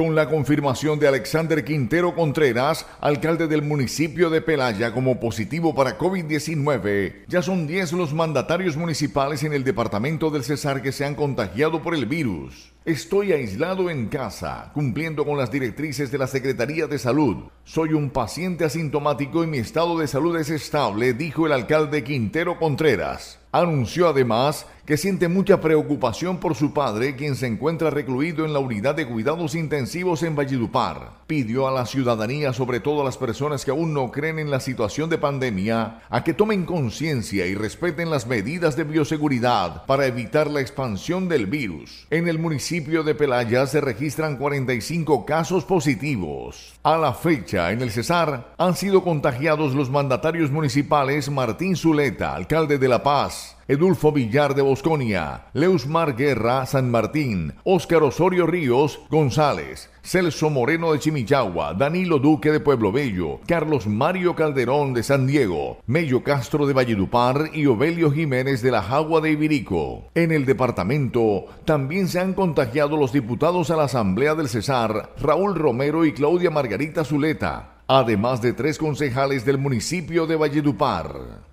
Con la confirmación de Alexander Quintero Contreras, alcalde del municipio de Pelaya, como positivo para COVID-19, ya son 10 los mandatarios municipales en el departamento del Cesar que se han contagiado por el virus. Estoy aislado en casa, cumpliendo con las directrices de la Secretaría de Salud. Soy un paciente asintomático y mi estado de salud es estable, dijo el alcalde Quintero Contreras. Anunció además que siente mucha preocupación por su padre, quien se encuentra recluido en la unidad de cuidados intensivos en Valledupar. Pidió a la ciudadanía, sobre todo a las personas que aún no creen en la situación de pandemia, a que tomen conciencia y respeten las medidas de bioseguridad para evitar la expansión del virus. En el municipio de Pelaya se registran 45 casos positivos. A la fecha, en el Cesar, han sido contagiados los mandatarios municipales Martín Zuleta, alcalde de La Paz, Edulfo Villar de Bosconia, Leusmar Guerra San Martín, Óscar Osorio Ríos González, Celso Moreno de Chimichagua, Danilo Duque de Pueblo Bello, Carlos Mario Calderón de San Diego, Mello Castro de Valledupar y Ovelio Jiménez de la Jagua de Ibirico. En el departamento también se han contagiado los diputados a la Asamblea del Cesar, Raúl Romero y Claudia Margarita Zuleta, además de tres concejales del municipio de Valledupar.